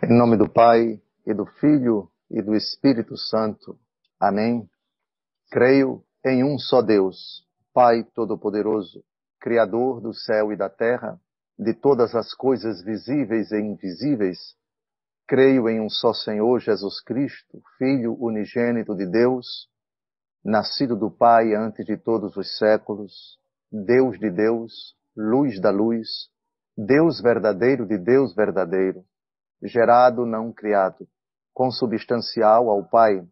Em nome do Pai, e do Filho, e do Espírito Santo. Amém. Creio em um só Deus, Pai Todo-Poderoso, Criador do céu e da terra, de todas as coisas visíveis e invisíveis. Creio em um só Senhor Jesus Cristo, Filho unigênito de Deus, nascido do Pai antes de todos os séculos, Deus de Deus, luz da luz, Deus verdadeiro de Deus verdadeiro gerado não criado, consubstancial ao Pai,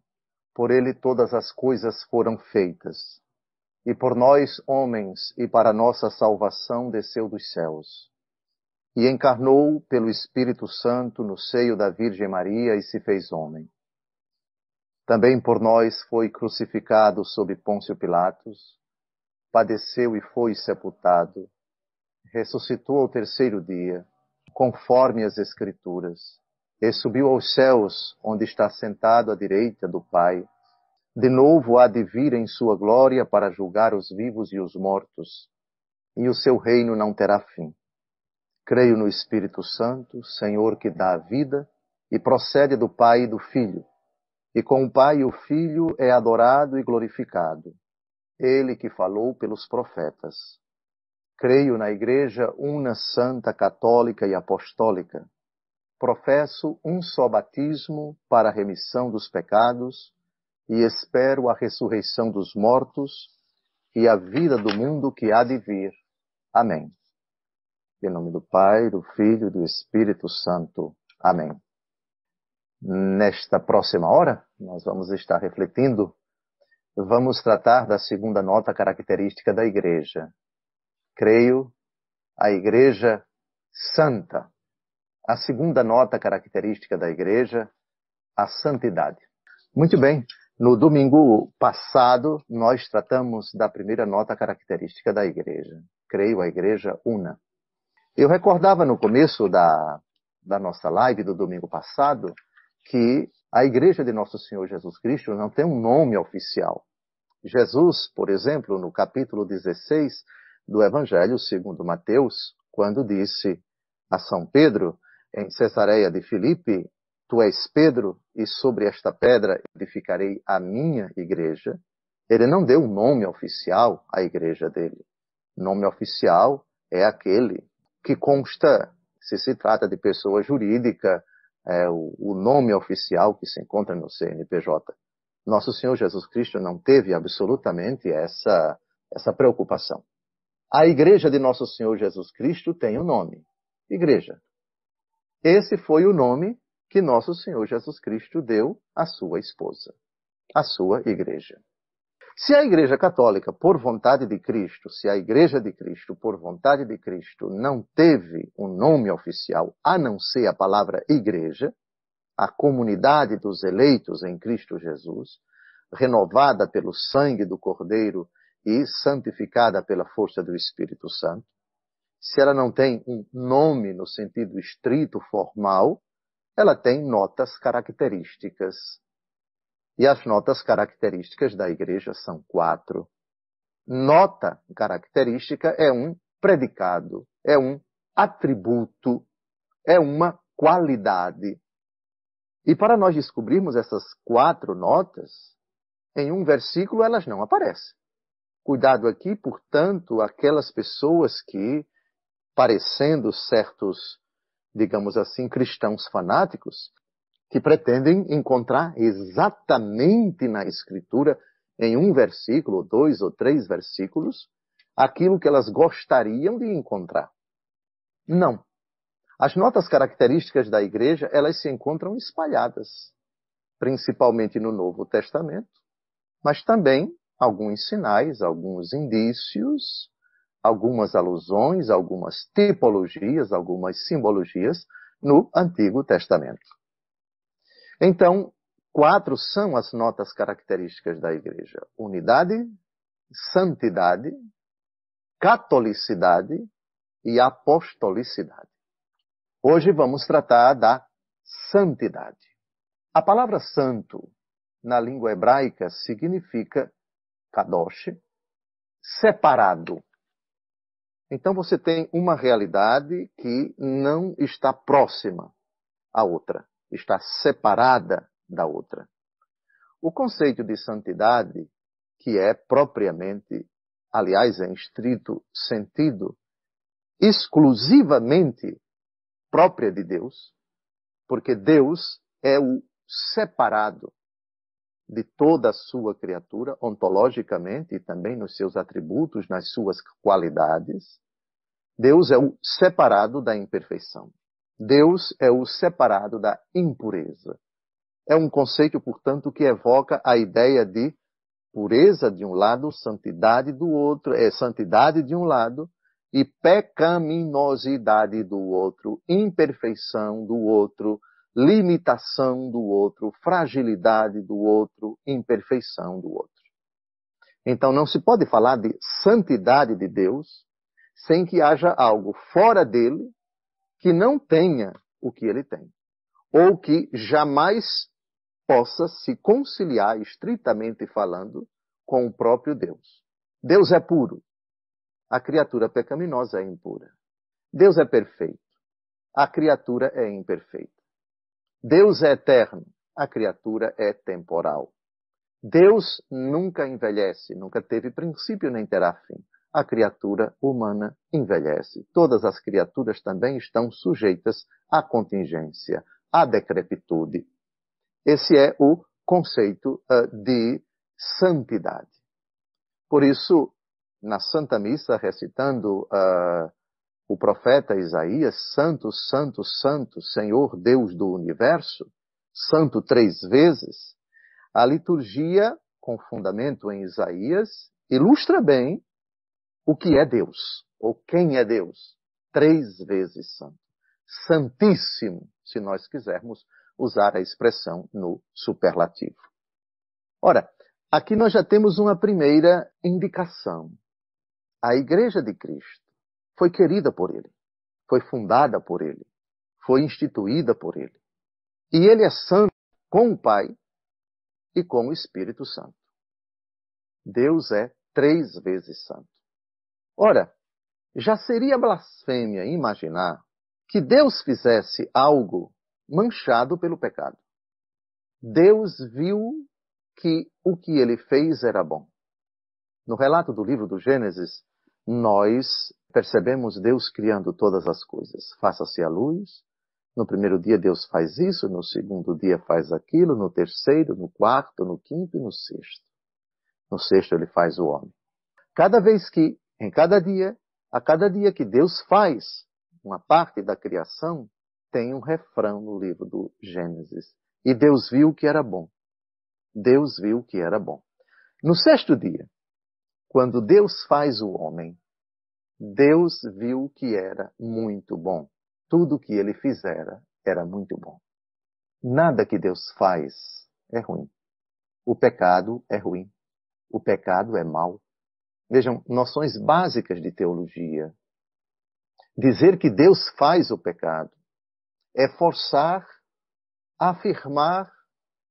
por ele todas as coisas foram feitas. E por nós, homens, e para nossa salvação desceu dos céus. E encarnou pelo Espírito Santo no seio da Virgem Maria e se fez homem. Também por nós foi crucificado sob Pôncio Pilatos, padeceu e foi sepultado, ressuscitou ao terceiro dia, conforme as Escrituras, e subiu aos céus, onde está sentado à direita do Pai. De novo há de vir em sua glória para julgar os vivos e os mortos, e o seu reino não terá fim. Creio no Espírito Santo, Senhor que dá a vida, e procede do Pai e do Filho, e com o Pai e o Filho é adorado e glorificado. Ele que falou pelos profetas. Creio na Igreja una santa católica e apostólica. Professo um só batismo para a remissão dos pecados e espero a ressurreição dos mortos e a vida do mundo que há de vir. Amém. Em nome do Pai, do Filho e do Espírito Santo. Amém. Nesta próxima hora, nós vamos estar refletindo, vamos tratar da segunda nota característica da Igreja, creio, a Igreja Santa. A segunda nota característica da Igreja, a santidade. Muito bem, no domingo passado nós tratamos da primeira nota característica da Igreja. Creio, a Igreja Una. Eu recordava no começo da, da nossa live do domingo passado que a Igreja de Nosso Senhor Jesus Cristo não tem um nome oficial. Jesus, por exemplo, no capítulo 16, do Evangelho segundo Mateus, quando disse a São Pedro, em Cesareia de Filipe, Tu és Pedro, e sobre esta pedra edificarei a minha igreja. Ele não deu um nome oficial à igreja dele. Nome oficial é aquele que consta, se se trata de pessoa jurídica, é o, o nome oficial que se encontra no CNPJ. Nosso Senhor Jesus Cristo não teve absolutamente essa, essa preocupação. A igreja de Nosso Senhor Jesus Cristo tem um nome: Igreja. Esse foi o nome que Nosso Senhor Jesus Cristo deu à sua esposa, à sua igreja. Se a Igreja Católica, por vontade de Cristo, se a Igreja de Cristo, por vontade de Cristo, não teve um nome oficial a não ser a palavra Igreja, a comunidade dos eleitos em Cristo Jesus, renovada pelo sangue do Cordeiro e santificada pela força do Espírito Santo, se ela não tem um nome no sentido estrito formal, ela tem notas características. E as notas características da igreja são quatro. Nota característica é um predicado, é um atributo, é uma qualidade. E para nós descobrirmos essas quatro notas, em um versículo elas não aparecem. Cuidado aqui, portanto, aquelas pessoas que, parecendo certos, digamos assim, cristãos fanáticos, que pretendem encontrar exatamente na Escritura, em um versículo, dois ou três versículos, aquilo que elas gostariam de encontrar. Não. As notas características da igreja, elas se encontram espalhadas, principalmente no Novo Testamento, mas também alguns sinais, alguns indícios, algumas alusões, algumas tipologias, algumas simbologias no Antigo Testamento. Então, quatro são as notas características da igreja: unidade, santidade, catolicidade e apostolicidade. Hoje vamos tratar da santidade. A palavra santo na língua hebraica significa kadosh, separado. Então você tem uma realidade que não está próxima. a outra, está separada da outra. O conceito de santidade, que é propriamente, aliás, em estrito sentido, exclusivamente própria de Deus, porque Deus é o separado de toda a sua criatura, ontologicamente e também nos seus atributos, nas suas qualidades. Deus é o separado da imperfeição. Deus é o separado da impureza. É um conceito, portanto, que evoca a ideia de pureza de um lado, santidade do outro, é santidade de um lado e pecaminosidade do outro, imperfeição do outro, limitação do outro, fragilidade do outro, imperfeição do outro. Então não se pode falar de santidade de Deus sem que haja algo fora dele que não tenha o que ele tem, ou que jamais possa se conciliar, estritamente falando, com o próprio Deus. Deus é puro, a criatura pecaminosa é impura. Deus é perfeito, a criatura é imperfeita. Deus é eterno, a criatura é temporal. Deus nunca envelhece, nunca teve princípio nem terá fim. A criatura humana envelhece. Todas as criaturas também estão sujeitas à contingência, à decrepitude. Esse é o conceito uh, de santidade. Por isso, na Santa Missa, recitando uh, o profeta Isaías, Santo, Santo, Santo, Senhor Deus do universo, santo três vezes, a liturgia, com fundamento em Isaías, ilustra bem o que é Deus, ou quem é Deus. Três vezes santo. Santíssimo, se nós quisermos usar a expressão no superlativo. Ora, aqui nós já temos uma primeira indicação. A Igreja de Cristo foi querida por ele, foi fundada por ele, foi instituída por ele. E ele é santo com o Pai e com o Espírito Santo. Deus é três vezes santo. Ora, já seria blasfêmia imaginar que Deus fizesse algo manchado pelo pecado. Deus viu que o que ele fez era bom. No relato do livro do Gênesis, nós percebemos Deus criando todas as coisas. Faça-se a luz. No primeiro dia Deus faz isso, no segundo dia faz aquilo, no terceiro, no quarto, no quinto e no sexto. No sexto ele faz o homem. Cada vez que, em cada dia, a cada dia que Deus faz uma parte da criação, tem um refrão no livro do Gênesis. E Deus viu que era bom. Deus viu que era bom. No sexto dia, quando Deus faz o homem, Deus viu que era muito bom. Tudo que ele fizera era muito bom. Nada que Deus faz é ruim. O pecado é ruim. O pecado é mau. Vejam, noções básicas de teologia. Dizer que Deus faz o pecado é forçar afirmar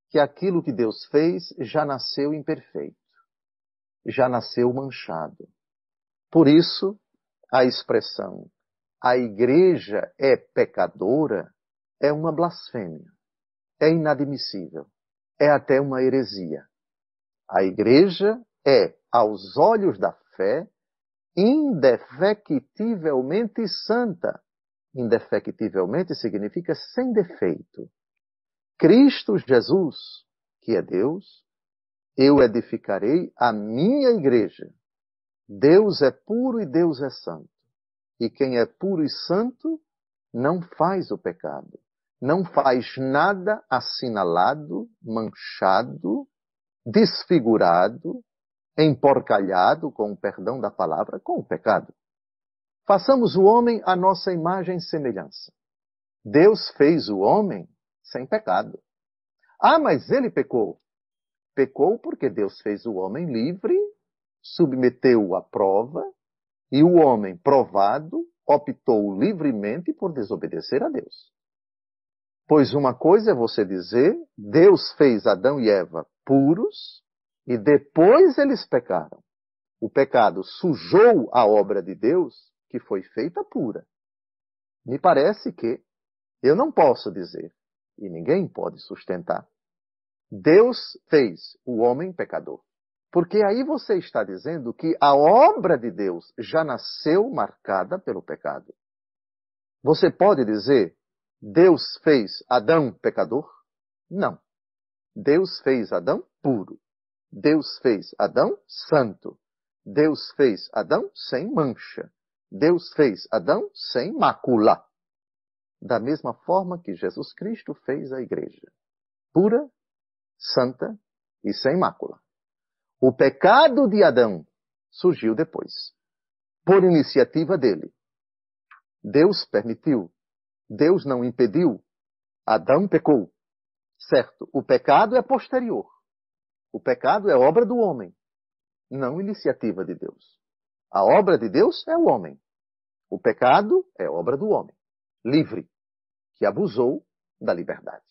que aquilo que Deus fez já nasceu imperfeito, já nasceu manchado. Por isso, a expressão a igreja é pecadora é uma blasfêmia, é inadmissível, é até uma heresia. A igreja é, aos olhos da fé, indefectivelmente santa. Indefectivelmente significa sem defeito. Cristo Jesus, que é Deus, eu edificarei a minha igreja Deus é puro e Deus é santo. E quem é puro e santo não faz o pecado. Não faz nada assinalado, manchado, desfigurado, emporcalhado, com o perdão da palavra, com o pecado. Façamos o homem a nossa imagem e semelhança. Deus fez o homem sem pecado. Ah, mas ele pecou. Pecou porque Deus fez o homem livre submeteu-o à prova e o homem, provado, optou livremente por desobedecer a Deus. Pois uma coisa é você dizer, Deus fez Adão e Eva puros e depois eles pecaram. O pecado sujou a obra de Deus que foi feita pura. Me parece que Eu não posso dizer, e ninguém pode sustentar, Deus fez o homem pecador. Porque aí você está dizendo que a obra de Deus já nasceu marcada pelo pecado. Você pode dizer, Deus fez Adão pecador? Não. Deus fez Adão puro. Deus fez Adão santo. Deus fez Adão sem mancha. Deus fez Adão sem mácula. Da mesma forma que Jesus Cristo fez a igreja. Pura, santa e sem mácula. O pecado de Adão surgiu depois, por iniciativa dele. Deus permitiu, Deus não impediu. Adão pecou. Certo, o pecado é posterior. O pecado é obra do homem, não iniciativa de Deus. A obra de Deus é o homem. O pecado é obra do homem, livre, que abusou da liberdade.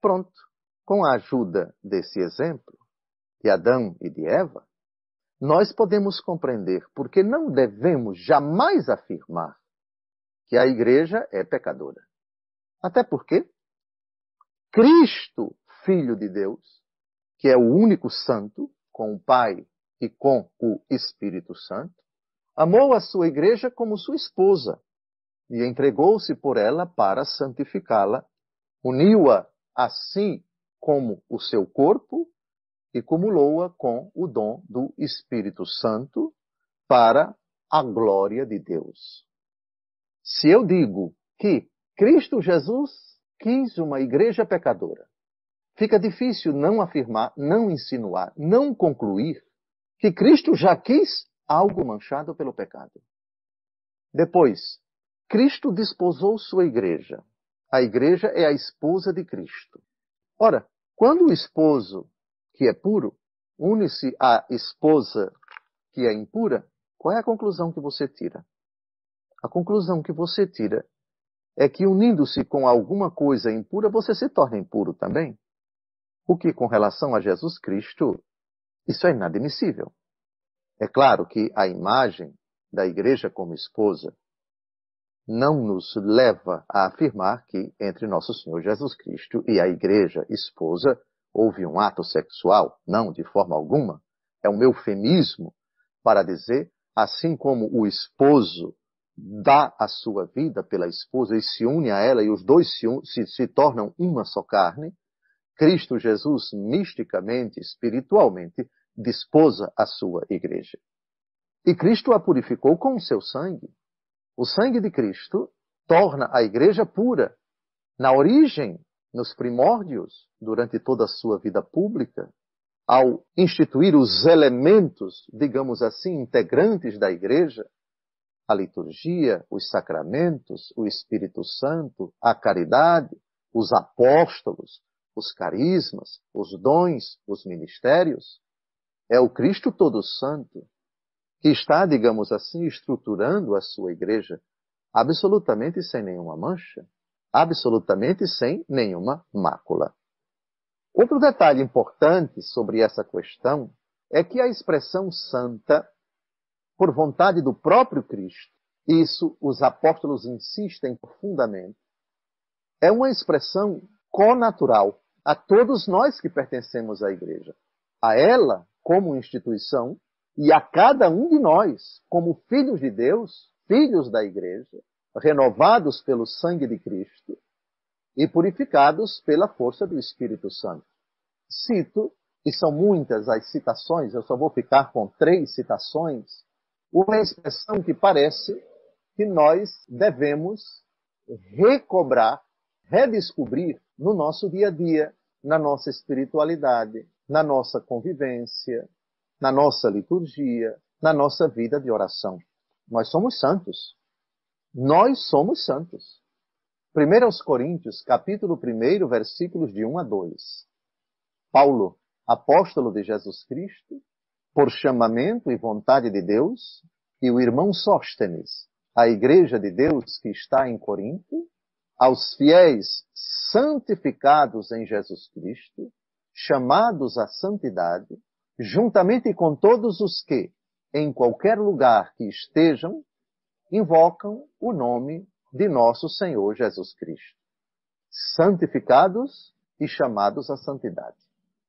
Pronto. Com a ajuda desse exemplo, de Adão e de Eva, nós podemos compreender porque não devemos jamais afirmar que a igreja é pecadora. Até porque Cristo, Filho de Deus, que é o único santo, com o Pai e com o Espírito Santo, amou a sua igreja como sua esposa e entregou-se por ela para santificá-la, uniu-a assim como o seu corpo e cumulou-a com o dom do Espírito Santo para a glória de Deus. Se eu digo que Cristo Jesus quis uma igreja pecadora, fica difícil não afirmar, não insinuar, não concluir que Cristo já quis algo manchado pelo pecado. Depois, Cristo desposou sua igreja. A igreja é a esposa de Cristo. Ora, quando o esposo que é puro, une-se à esposa que é impura, qual é a conclusão que você tira? A conclusão que você tira é que unindo-se com alguma coisa impura, você se torna impuro também. O que, com relação a Jesus Cristo, isso é inadmissível. É claro que a imagem da igreja como esposa não nos leva a afirmar que entre nosso Senhor Jesus Cristo e a igreja esposa houve um ato sexual? Não, de forma alguma. É um eufemismo para dizer, assim como o esposo dá a sua vida pela esposa e se une a ela e os dois se, se, se tornam uma só carne, Cristo Jesus, misticamente, espiritualmente, desposa a sua igreja. E Cristo a purificou com o seu sangue. O sangue de Cristo torna a igreja pura. Na origem nos primórdios, durante toda a sua vida pública, ao instituir os elementos, digamos assim, integrantes da igreja, a liturgia, os sacramentos, o Espírito Santo, a caridade, os apóstolos, os carismas, os dons, os ministérios, é o Cristo todo santo que está, digamos assim, estruturando a sua igreja absolutamente sem nenhuma mancha, absolutamente sem nenhuma mácula. Outro detalhe importante sobre essa questão é que a expressão santa, por vontade do próprio Cristo, isso os apóstolos insistem profundamente, é uma expressão conatural a todos nós que pertencemos à igreja. A ela, como instituição, e a cada um de nós, como filhos de Deus, filhos da igreja, renovados pelo sangue de Cristo e purificados pela força do Espírito Santo. Cito, e são muitas as citações, eu só vou ficar com três citações, uma expressão que parece que nós devemos recobrar, redescobrir no nosso dia a dia, na nossa espiritualidade, na nossa convivência, na nossa liturgia, na nossa vida de oração. Nós somos santos. Nós somos santos. 1 Coríntios, capítulo 1, versículos de 1 a 2. Paulo, apóstolo de Jesus Cristo, por chamamento e vontade de Deus, e o irmão Sóstenes, a igreja de Deus que está em Corinto, aos fiéis santificados em Jesus Cristo, chamados à santidade, juntamente com todos os que, em qualquer lugar que estejam, invocam o nome de nosso Senhor Jesus Cristo. Santificados e chamados à santidade.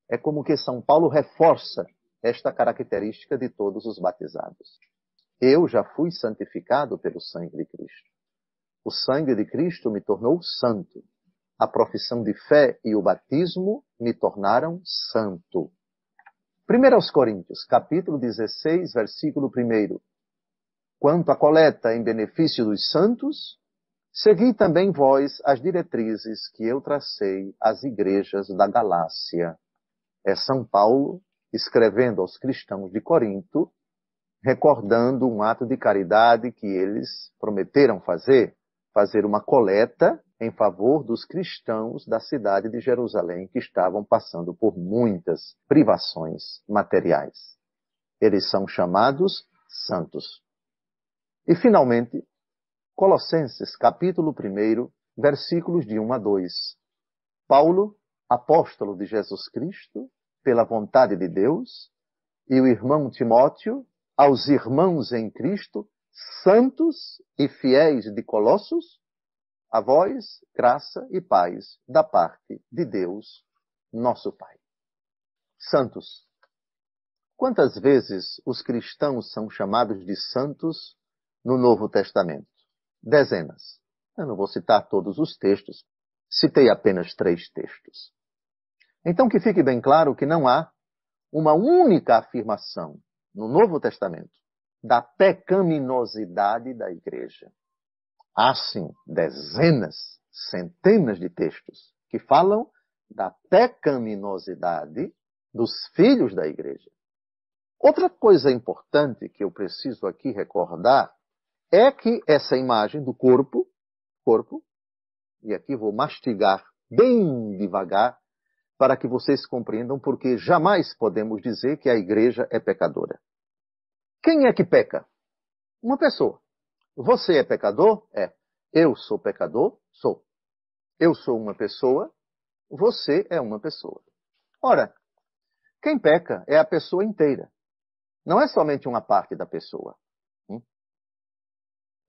É como que São Paulo reforça esta característica de todos os batizados. Eu já fui santificado pelo sangue de Cristo. O sangue de Cristo me tornou santo. A profissão de fé e o batismo me tornaram santo. 1 aos Coríntios, capítulo 16, versículo 1. Quanto à coleta em benefício dos santos, segui também vós as diretrizes que eu tracei às igrejas da Galácia. É São Paulo escrevendo aos cristãos de Corinto, recordando um ato de caridade que eles prometeram fazer, fazer uma coleta em favor dos cristãos da cidade de Jerusalém que estavam passando por muitas privações materiais. Eles são chamados santos. E finalmente, Colossenses capítulo 1, versículos de 1 a 2. Paulo, apóstolo de Jesus Cristo, pela vontade de Deus, e o irmão Timóteo, aos irmãos em Cristo, santos e fiéis de Colossos, a vós, graça e paz da parte de Deus, nosso Pai. Santos. Quantas vezes os cristãos são chamados de santos no Novo Testamento? Dezenas. Eu não vou citar todos os textos, citei apenas três textos. Então que fique bem claro que não há uma única afirmação no Novo Testamento da pecaminosidade da igreja. Há sim dezenas, centenas de textos que falam da pecaminosidade dos filhos da igreja. Outra coisa importante que eu preciso aqui recordar é que essa imagem do corpo, corpo, e aqui vou mastigar bem devagar para que vocês compreendam porque jamais podemos dizer que a igreja é pecadora. Quem é que peca? Uma pessoa. Você é pecador? É. Eu sou pecador? Sou. Eu sou uma pessoa? Você é uma pessoa. Ora, quem peca é a pessoa inteira. Não é somente uma parte da pessoa.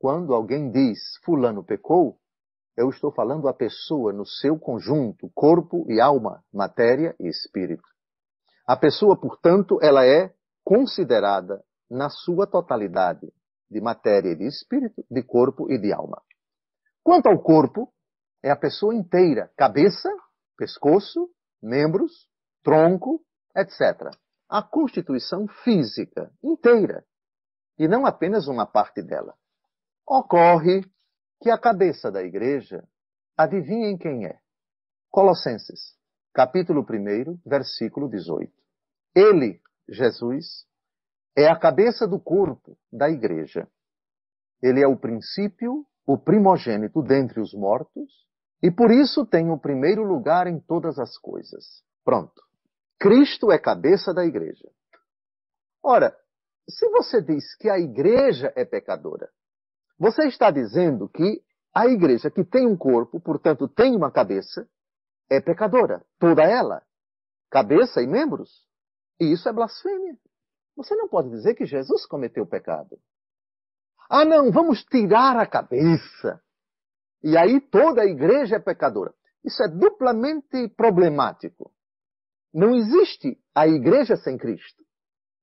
Quando alguém diz fulano pecou, eu estou falando a pessoa no seu conjunto, corpo e alma, matéria e espírito. A pessoa, portanto, ela é considerada na sua totalidade de matéria e de espírito, de corpo e de alma. Quanto ao corpo, é a pessoa inteira, cabeça, pescoço, membros, tronco, etc. A constituição física inteira, e não apenas uma parte dela. Ocorre que a cabeça da igreja, adivinhem quem é? Colossenses, capítulo 1, versículo 18. Ele, Jesus, é a cabeça do corpo da igreja. Ele é o princípio, o primogênito dentre os mortos, e por isso tem o primeiro lugar em todas as coisas. Pronto. Cristo é cabeça da igreja. Ora, se você diz que a igreja é pecadora, você está dizendo que a igreja que tem um corpo, portanto tem uma cabeça, é pecadora. Toda ela. Cabeça e membros. E isso é blasfêmia. Você não pode dizer que Jesus cometeu pecado. Ah, não, vamos tirar a cabeça. E aí toda a igreja é pecadora. Isso é duplamente problemático. Não existe a igreja sem Cristo.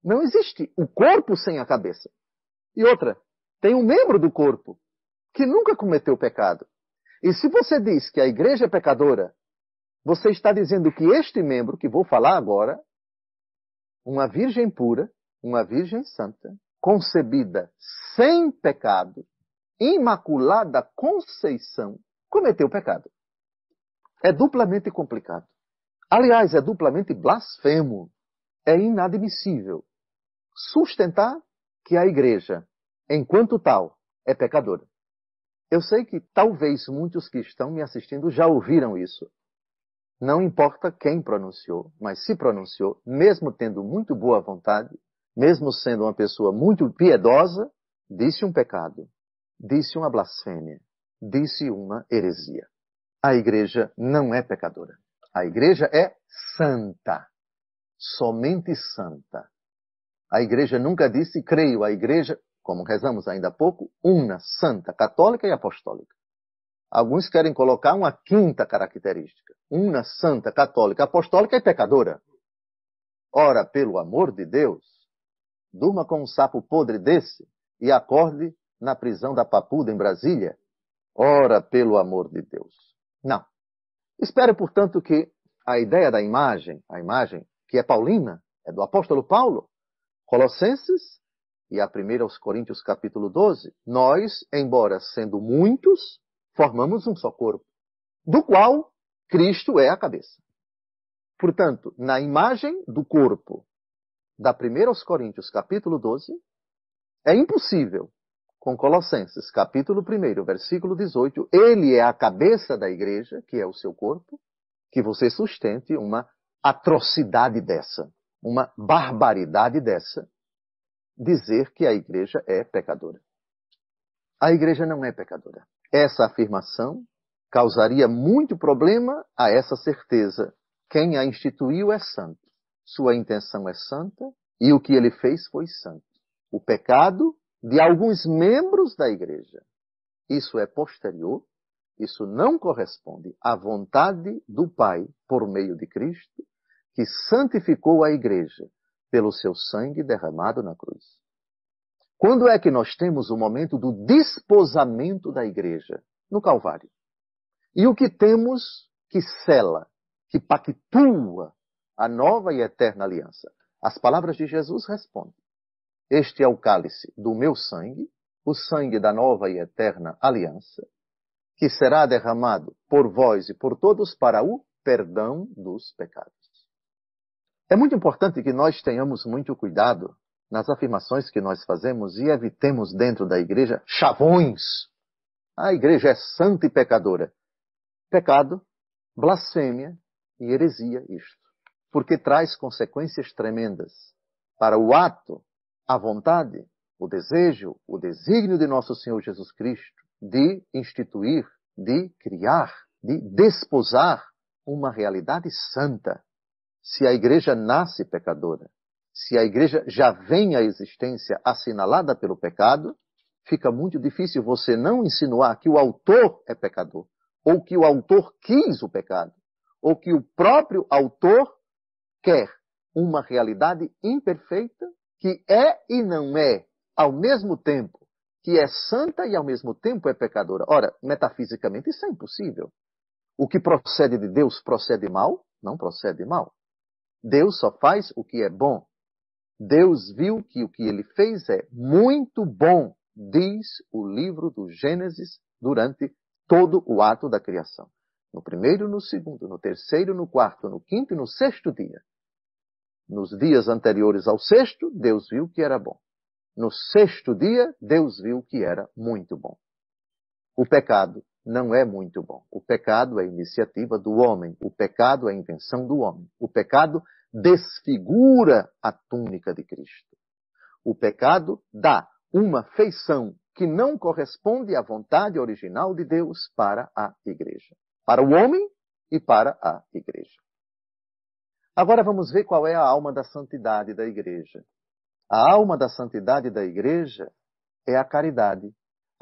Não existe o corpo sem a cabeça. E outra, tem um membro do corpo que nunca cometeu pecado. E se você diz que a igreja é pecadora, você está dizendo que este membro, que vou falar agora, uma virgem pura, uma virgem santa, concebida sem pecado, imaculada conceição, cometeu pecado. É duplamente complicado. Aliás, é duplamente blasfemo. É inadmissível sustentar que a igreja enquanto tal, é pecadora. Eu sei que talvez muitos que estão me assistindo já ouviram isso. Não importa quem pronunciou, mas se pronunciou, mesmo tendo muito boa vontade, mesmo sendo uma pessoa muito piedosa, disse um pecado, disse uma blasfêmia, disse uma heresia. A igreja não é pecadora. A igreja é santa. Somente santa. A igreja nunca disse creio. A igreja como rezamos ainda há pouco, una, santa, católica e apostólica. Alguns querem colocar uma quinta característica: uma santa, católica, apostólica e pecadora. Ora, pelo amor de Deus, durma com um sapo podre desse e acorde na prisão da Papuda em Brasília? Ora, pelo amor de Deus. Não. Espere, portanto, que a ideia da imagem, a imagem que é paulina, é do apóstolo Paulo, Colossenses e a primeira aos Coríntios capítulo 12, nós, embora sendo muitos, formamos um só corpo, do qual Cristo é a cabeça. Portanto, na imagem do corpo da primeira aos Coríntios capítulo 12, é impossível, com Colossenses capítulo 1, versículo 18, ele é a cabeça da igreja, que é o seu corpo, que você sustente uma atrocidade dessa, uma barbaridade dessa, dizer que a igreja é pecadora. A igreja não é pecadora. Essa afirmação causaria muito problema a essa certeza. Quem a instituiu é santo. Sua intenção é santa e o que ele fez foi santo. O pecado de alguns membros da igreja. Isso é posterior, isso não corresponde à vontade do Pai por meio de Cristo, que santificou a igreja pelo seu sangue derramado na cruz. Quando é que nós temos o momento do desposamento da igreja? No Calvário. E o que temos que cela, que pactua a nova e eterna aliança? As palavras de Jesus respondem: Este é o cálice do meu sangue, o sangue da nova e eterna aliança, que será derramado por vós e por todos para o perdão dos pecados. É muito importante que nós tenhamos muito cuidado nas afirmações que nós fazemos e evitemos dentro da igreja chavões. A igreja é santa e pecadora. Pecado, blasfêmia e heresia isto. Porque traz consequências tremendas para o ato, a vontade, o desejo, o desígnio de nosso Senhor Jesus Cristo de instituir, de criar, de desposar uma realidade santa se a igreja nasce pecadora, se a igreja já vem à existência assinalada pelo pecado, fica muito difícil você não insinuar que o autor é pecador, ou que o autor quis o pecado, ou que o próprio autor quer uma realidade imperfeita que é e não é ao mesmo tempo, que é santa e ao mesmo tempo é pecadora. Ora, metafisicamente isso é impossível. O que procede de Deus procede mal? Não procede mal. Deus só faz o que é bom. Deus viu que o que ele fez é muito bom, diz o livro do Gênesis durante todo o ato da criação. No primeiro, no segundo, no terceiro, no quarto, no quinto e no sexto dia. Nos dias anteriores ao sexto, Deus viu que era bom. No sexto dia, Deus viu que era muito bom. O pecado não é muito bom. O pecado é iniciativa do homem. O pecado é invenção do homem. O pecado desfigura a túnica de Cristo. O pecado dá uma feição que não corresponde à vontade original de Deus para a igreja. Para o homem e para a igreja. Agora vamos ver qual é a alma da santidade da igreja. A alma da santidade da igreja é a caridade.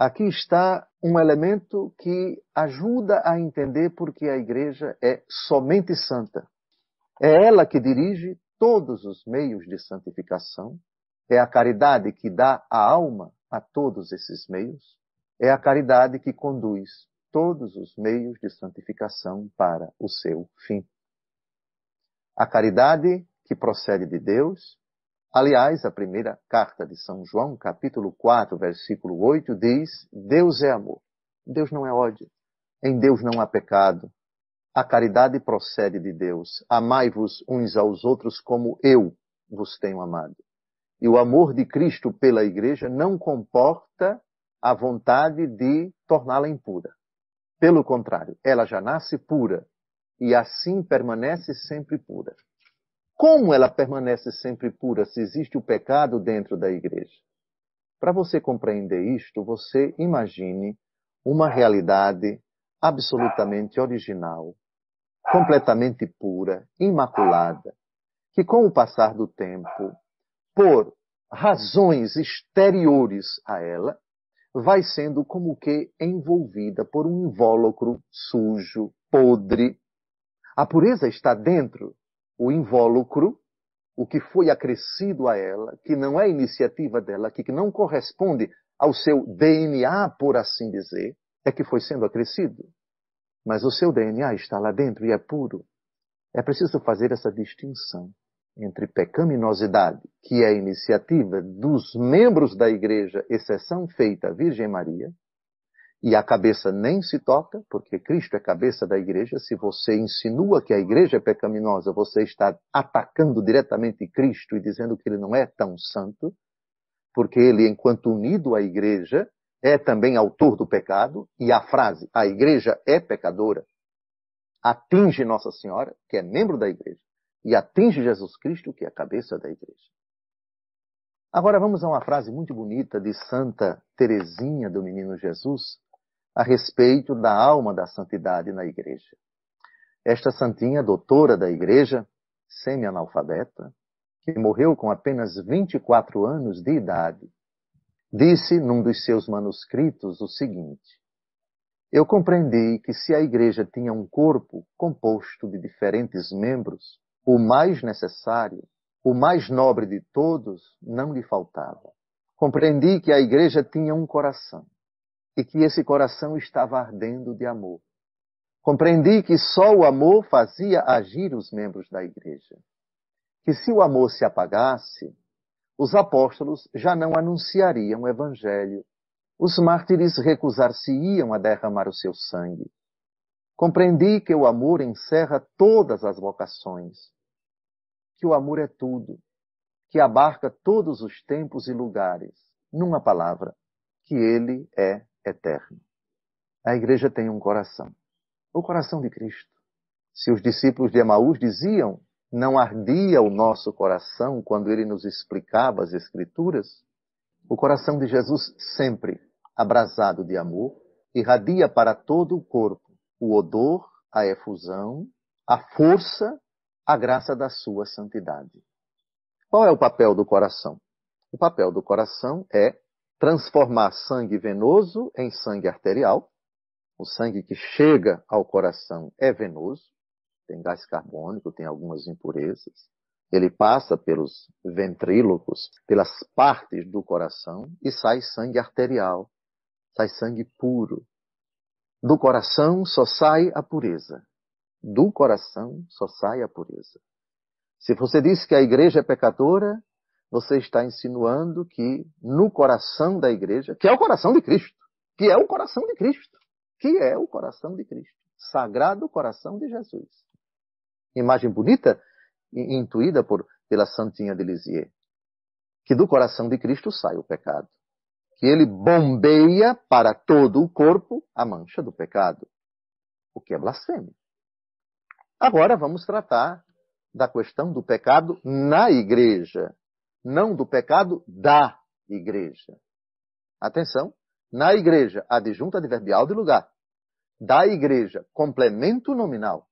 Aqui está um elemento que ajuda a entender porque a igreja é somente santa. É ela que dirige todos os meios de santificação. É a caridade que dá a alma a todos esses meios. É a caridade que conduz todos os meios de santificação para o seu fim. A caridade que procede de Deus Aliás, a primeira carta de São João, capítulo 4, versículo 8, diz: Deus é amor. Deus não é ódio. Em Deus não há pecado. A caridade procede de Deus. Amai-vos uns aos outros como eu vos tenho amado. E o amor de Cristo pela igreja não comporta a vontade de torná-la impura. Pelo contrário, ela já nasce pura e assim permanece sempre pura. Como ela permanece sempre pura se existe o pecado dentro da igreja? Para você compreender isto, você imagine uma realidade absolutamente original, completamente pura, imaculada, que com o passar do tempo, por razões exteriores a ela, vai sendo como que envolvida por um invólucro sujo, podre. A pureza está dentro, o invólucro, o que foi acrescido a ela, que não é iniciativa dela, que não corresponde ao seu DNA, por assim dizer, é que foi sendo acrescido. Mas o seu DNA está lá dentro e é puro. É preciso fazer essa distinção entre pecaminosidade, que é iniciativa dos membros da igreja, exceção feita a Virgem Maria, e a cabeça nem se toca, porque Cristo é cabeça da igreja. Se você insinua que a igreja é pecaminosa, você está atacando diretamente Cristo e dizendo que ele não é tão santo, porque ele, enquanto unido à igreja, é também autor do pecado, e a frase, a igreja é pecadora, atinge Nossa Senhora, que é membro da igreja, e atinge Jesus Cristo, que é a cabeça da igreja. Agora vamos a uma frase muito bonita de Santa Teresinha do Menino Jesus a respeito da alma da santidade na igreja. Esta santinha, doutora da igreja, semi-analfabeta, que morreu com apenas 24 anos de idade, disse num dos seus manuscritos o seguinte: Eu compreendi que se a igreja tinha um corpo composto de diferentes membros, o mais necessário, o mais nobre de todos, não lhe faltava. Compreendi que a igreja tinha um coração e que esse coração estava ardendo de amor. Compreendi que só o amor fazia agir os membros da igreja. Que se o amor se apagasse, os apóstolos já não anunciariam o evangelho. Os mártires recusar-se-iam a derramar o seu sangue. Compreendi que o amor encerra todas as vocações, que o amor é tudo, que abarca todos os tempos e lugares, numa palavra, que ele é eterno. A igreja tem um coração, o coração de Cristo. Se os discípulos de Emaús diziam, não ardia o nosso coração quando ele nos explicava as Escrituras, o coração de Jesus sempre, abrasado de amor, irradia para todo o corpo o odor, a efusão, a força a graça da sua santidade. Qual é o papel do coração? O papel do coração é transformar sangue venoso em sangue arterial. O sangue que chega ao coração é venoso, tem gás carbônico, tem algumas impurezas. Ele passa pelos ventrílocos, pelas partes do coração e sai sangue arterial, sai sangue puro. Do coração só sai a pureza do coração só sai a pureza. Se você diz que a igreja é pecadora, você está insinuando que no coração da igreja, que é o coração de Cristo, que é o coração de Cristo, que é o coração de Cristo, sagrado coração de Jesus. Imagem bonita, intuída por, pela Santinha de Lisieux, que do coração de Cristo sai o pecado, que ele bombeia para todo o corpo a mancha do pecado, o que é blasfêmia. Agora vamos tratar da questão do pecado na igreja, não do pecado da igreja. Atenção, na igreja, adjunto adverbial de lugar. Da igreja, complemento nominal.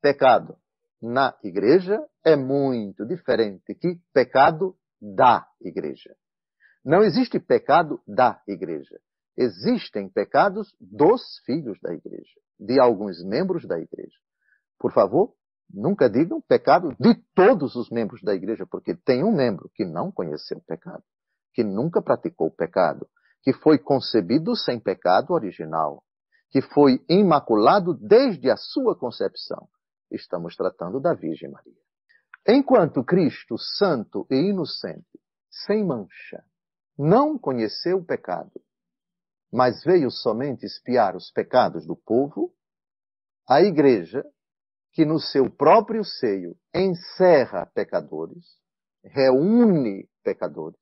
Pecado na igreja é muito diferente que pecado da igreja. Não existe pecado da igreja. Existem pecados dos filhos da igreja, de alguns membros da igreja. Por favor, nunca digam pecado de todos os membros da igreja, porque tem um membro que não conheceu o pecado, que nunca praticou o pecado, que foi concebido sem pecado original, que foi imaculado desde a sua concepção. Estamos tratando da Virgem Maria. Enquanto Cristo, santo e inocente, sem mancha, não conheceu o pecado, mas veio somente espiar os pecados do povo, a igreja que no seu próprio seio encerra pecadores, reúne pecadores,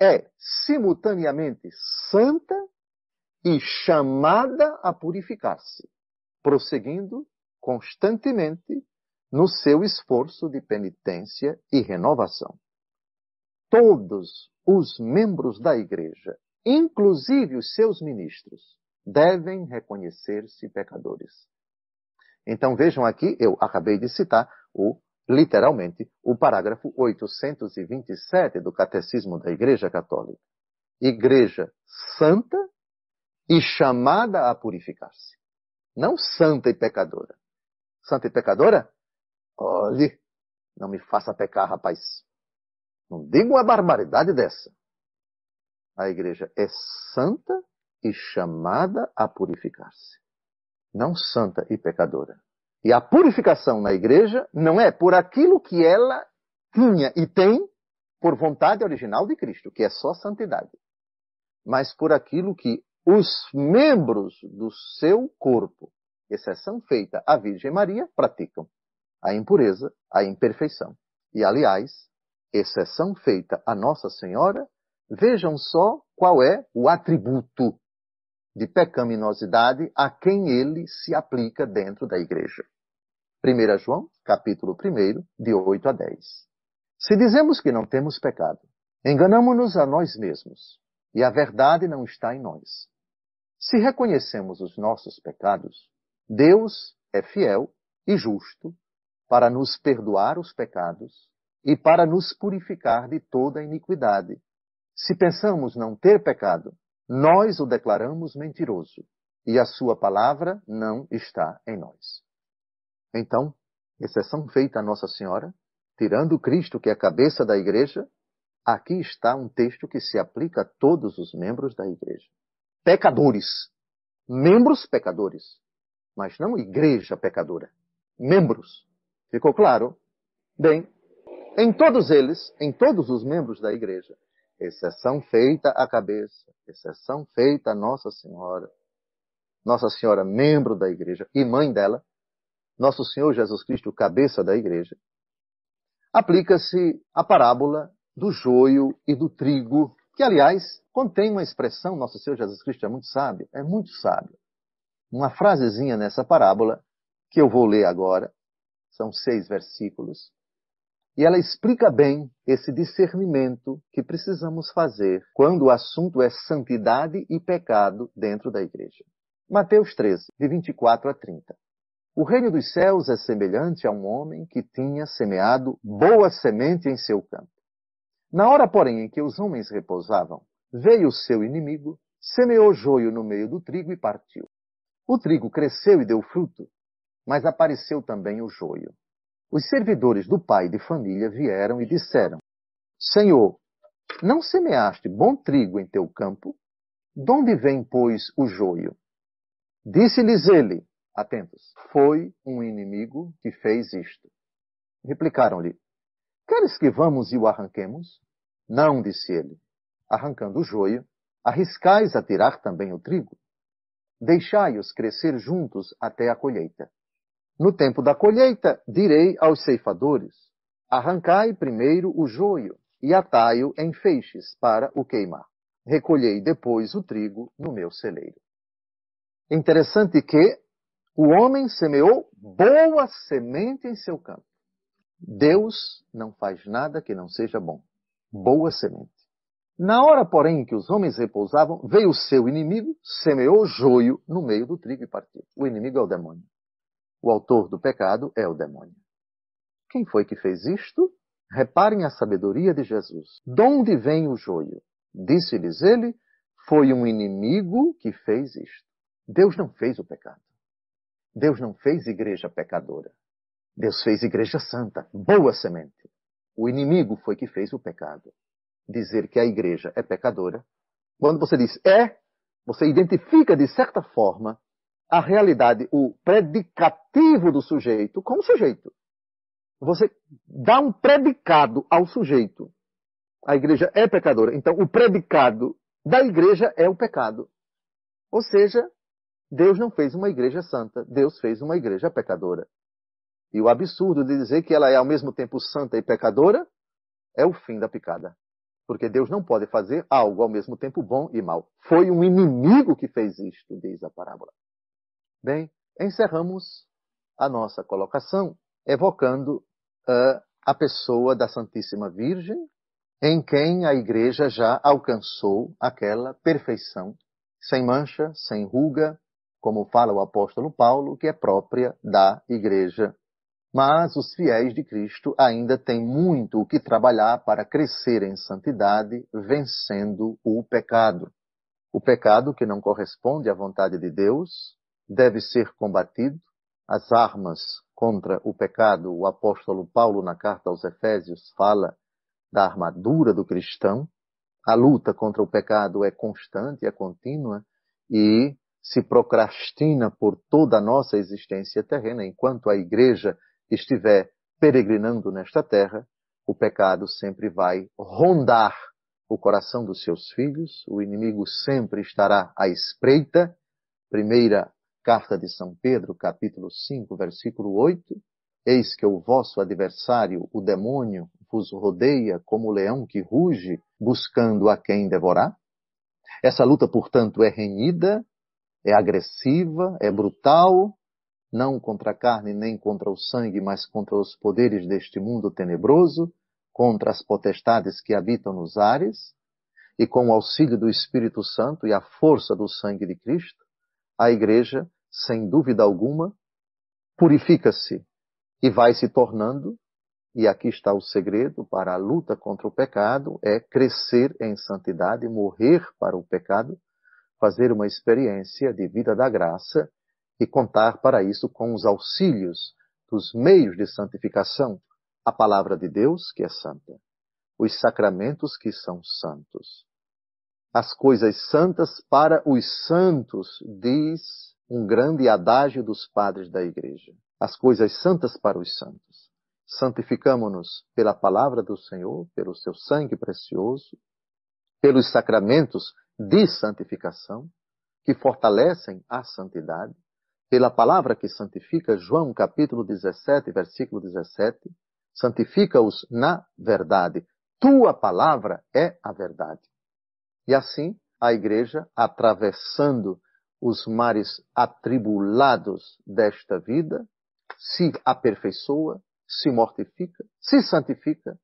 é simultaneamente santa e chamada a purificar-se, prosseguindo constantemente no seu esforço de penitência e renovação. Todos os membros da Igreja, inclusive os seus ministros, devem reconhecer-se pecadores. Então vejam aqui, eu acabei de citar o literalmente o parágrafo 827 do Catecismo da Igreja Católica. igreja santa e chamada a purificar-se. Não santa e pecadora. Santa e pecadora? Olhe, não me faça pecar, rapaz. Não diga uma barbaridade dessa. A igreja é santa e chamada a purificar-se. Não santa e pecadora. E a purificação na igreja não é por aquilo que ela tinha e tem por vontade original de Cristo, que é só santidade, mas por aquilo que os membros do seu corpo, exceção feita a Virgem Maria, praticam a impureza, a imperfeição. E, aliás, exceção feita a Nossa Senhora, vejam só qual é o atributo de pecaminosidade a quem ele se aplica dentro da igreja. 1 João, capítulo 1, de 8 a 10. Se dizemos que não temos pecado, enganamos-nos a nós mesmos, e a verdade não está em nós. Se reconhecemos os nossos pecados, Deus é fiel e justo para nos perdoar os pecados e para nos purificar de toda iniquidade. Se pensamos não ter pecado, nós o declaramos mentiroso e a sua palavra não está em nós. Então, exceção feita a Nossa Senhora, tirando Cristo, que é a cabeça da igreja, aqui está um texto que se aplica a todos os membros da igreja. Pecadores. Membros pecadores. Mas não igreja pecadora. Membros. Ficou claro? Bem, em todos eles, em todos os membros da igreja, exceção feita à cabeça, exceção feita a Nossa Senhora, Nossa Senhora, membro da igreja e mãe dela, Nosso Senhor Jesus Cristo, cabeça da igreja, aplica-se a parábola do joio e do trigo, que, aliás, contém uma expressão, Nosso Senhor Jesus Cristo é muito sábio, é muito sábio. Uma frasezinha nessa parábola, que eu vou ler agora, são seis versículos, e ela explica bem esse discernimento que precisamos fazer quando o assunto é santidade e pecado dentro da igreja. Mateus 13, de 24 a 30. O reino dos céus é semelhante a um homem que tinha semeado boa semente em seu campo. Na hora, porém, em que os homens repousavam, veio o seu inimigo, semeou joio no meio do trigo e partiu. O trigo cresceu e deu fruto, mas apareceu também o joio. Os servidores do pai de família vieram e disseram: Senhor, não semeaste bom trigo em teu campo? De onde vem, pois, o joio? Disse-lhes ele: Atentos, foi um inimigo que fez isto. Replicaram-lhe: Queres que vamos e o arranquemos? Não, disse ele. Arrancando o joio, arriscais a tirar também o trigo? Deixai-os crescer juntos até a colheita. No tempo da colheita, direi aos ceifadores: Arrancai primeiro o joio e atai-o em feixes para o queimar. Recolhei depois o trigo no meu celeiro. Interessante que o homem semeou boa semente em seu campo. Deus não faz nada que não seja bom. Boa semente. Na hora, porém, em que os homens repousavam, veio o seu inimigo, semeou joio no meio do trigo e partiu. O inimigo é o demônio. O autor do pecado é o demônio. Quem foi que fez isto? Reparem a sabedoria de Jesus. De onde vem o joio? Disse-lhes ele, foi um inimigo que fez isto. Deus não fez o pecado. Deus não fez igreja pecadora. Deus fez igreja santa, boa semente. O inimigo foi que fez o pecado. Dizer que a igreja é pecadora. Quando você diz é, você identifica de certa forma a realidade, o predicativo do sujeito como sujeito. Você dá um predicado ao sujeito. A igreja é pecadora. Então, o predicado da igreja é o pecado. Ou seja, Deus não fez uma igreja santa, Deus fez uma igreja pecadora. E o absurdo de dizer que ela é ao mesmo tempo santa e pecadora é o fim da picada. Porque Deus não pode fazer algo ao mesmo tempo bom e mal. Foi um inimigo que fez isto, diz a parábola. Bem, encerramos a nossa colocação evocando uh, a pessoa da Santíssima Virgem, em quem a Igreja já alcançou aquela perfeição, sem mancha, sem ruga, como fala o apóstolo Paulo, que é própria da Igreja. Mas os fiéis de Cristo ainda têm muito o que trabalhar para crescer em santidade, vencendo o pecado. O pecado que não corresponde à vontade de Deus deve ser combatido. As armas contra o pecado, o apóstolo Paulo, na carta aos Efésios, fala da armadura do cristão. A luta contra o pecado é constante, é contínua e se procrastina por toda a nossa existência terrena, enquanto a igreja estiver peregrinando nesta terra, o pecado sempre vai rondar o coração dos seus filhos, o inimigo sempre estará à espreita. Primeira carta de São Pedro, capítulo 5, versículo 8. Eis que o vosso adversário, o demônio, vos rodeia como o leão que ruge, buscando a quem devorar. Essa luta, portanto, é renhida, é agressiva, é brutal, não contra a carne nem contra o sangue, mas contra os poderes deste mundo tenebroso, contra as potestades que habitam nos ares, e com o auxílio do Espírito Santo e a força do sangue de Cristo, a igreja, sem dúvida alguma, purifica-se e vai se tornando, e aqui está o segredo para a luta contra o pecado, é crescer em santidade, morrer para o pecado, fazer uma experiência de vida da graça e contar para isso com os auxílios dos meios de santificação, a palavra de Deus, que é santa, os sacramentos que são santos. As coisas santas para os santos, diz um grande adágio dos padres da igreja. As coisas santas para os santos. Santificamo-nos pela palavra do Senhor, pelo seu sangue precioso, pelos sacramentos de santificação, que fortalecem a santidade, pela palavra que santifica, João capítulo 17, versículo 17, santifica-os na verdade. Tua palavra é a verdade. E assim, a igreja, atravessando os mares atribulados desta vida, se aperfeiçoa, se mortifica, se santifica,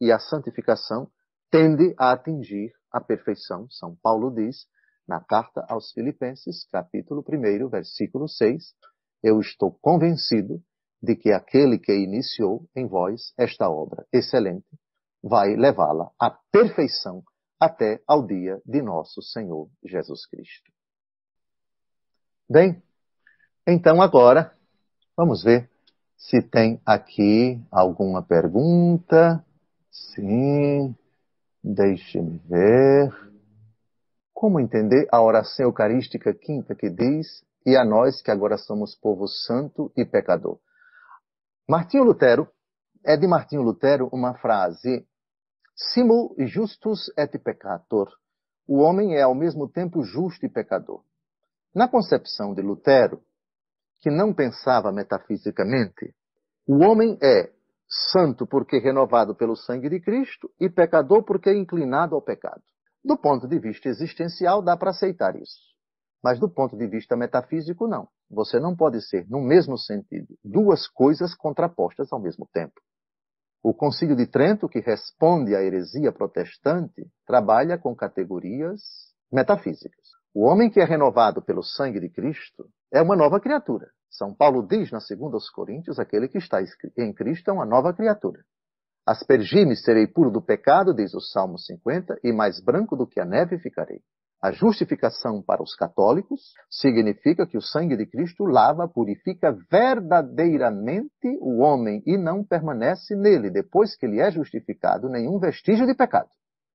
e a santificação tende a atingir a perfeição. São Paulo diz na carta aos Filipenses, capítulo 1, versículo 6, eu estou convencido de que aquele que iniciou em vós esta obra excelente vai levá-la à perfeição até ao dia de nosso Senhor Jesus Cristo. Bem, então agora vamos ver se tem aqui alguma pergunta. Sim, deixe-me ver. Como entender a oração eucarística quinta que diz, e a nós que agora somos povo santo e pecador? Martinho Lutero, é de Martinho Lutero uma frase, simul justus et peccator. O homem é ao mesmo tempo justo e pecador. Na concepção de Lutero, que não pensava metafisicamente, o homem é santo porque renovado pelo sangue de Cristo e pecador porque é inclinado ao pecado. Do ponto de vista existencial, dá para aceitar isso. Mas do ponto de vista metafísico, não. Você não pode ser, no mesmo sentido, duas coisas contrapostas ao mesmo tempo. O Concílio de Trento, que responde à heresia protestante, trabalha com categorias metafísicas. O homem que é renovado pelo sangue de Cristo é uma nova criatura. São Paulo diz na segunda aos Coríntios, aquele que está em Cristo é uma nova criatura. Aspergi-me, serei puro do pecado, diz o Salmo 50, e mais branco do que a neve ficarei. A justificação para os católicos significa que o sangue de Cristo lava, purifica verdadeiramente o homem e não permanece nele, depois que ele é justificado, nenhum vestígio de pecado.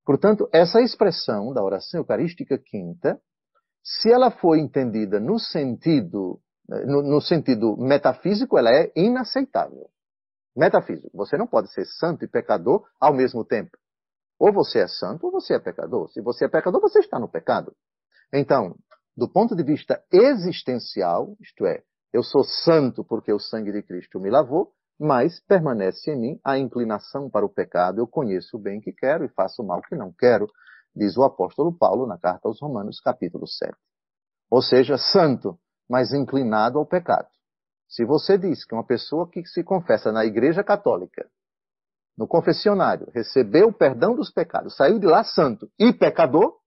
Portanto, essa expressão da oração eucarística quinta, se ela for entendida no sentido, no, no sentido metafísico, ela é inaceitável metafísico. Você não pode ser santo e pecador ao mesmo tempo. Ou você é santo ou você é pecador. Se você é pecador, você está no pecado. Então, do ponto de vista existencial, isto é, eu sou santo porque o sangue de Cristo me lavou, mas permanece em mim a inclinação para o pecado. Eu conheço o bem que quero e faço o mal que não quero, diz o apóstolo Paulo na carta aos Romanos, capítulo 7. Ou seja, santo, mas inclinado ao pecado. Se você diz que uma pessoa que se confessa na igreja católica, no confessionário, recebeu o perdão dos pecados, saiu de lá santo e pecador,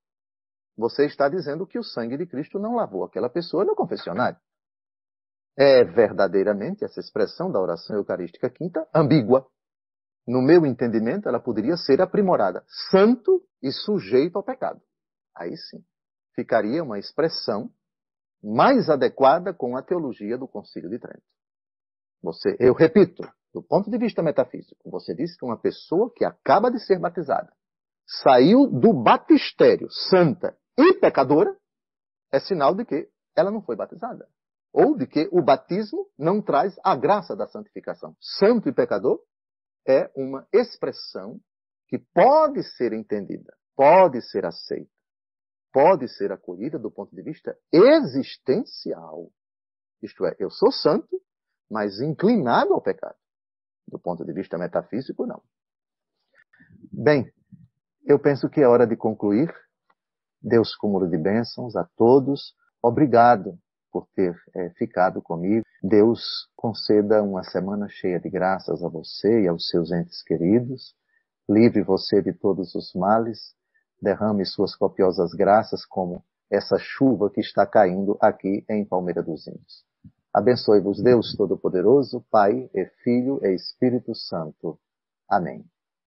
você está dizendo que o sangue de Cristo não lavou aquela pessoa no confessionário. é verdadeiramente essa expressão da oração eucarística quinta ambígua. No meu entendimento, ela poderia ser aprimorada, santo e sujeito ao pecado. Aí sim, ficaria uma expressão mais adequada com a teologia do Concílio de Trento. Você, eu repito, do ponto de vista metafísico, você disse que uma pessoa que acaba de ser batizada saiu do batistério santa e pecadora, é sinal de que ela não foi batizada. Ou de que o batismo não traz a graça da santificação. Santo e pecador é uma expressão que pode ser entendida, pode ser aceita, pode ser acolhida do ponto de vista existencial. Isto é, eu sou santo, mas inclinado ao pecado. Do ponto de vista metafísico, não. Bem, eu penso que é hora de concluir. Deus cúmulo de bênçãos a todos. Obrigado por ter é, ficado comigo. Deus conceda uma semana cheia de graças a você e aos seus entes queridos. Livre você de todos os males. Derrame suas copiosas graças como essa chuva que está caindo aqui em Palmeira dos Índios. Abençoe-vos Deus Todo-Poderoso, Pai e Filho e Espírito Santo. Amém.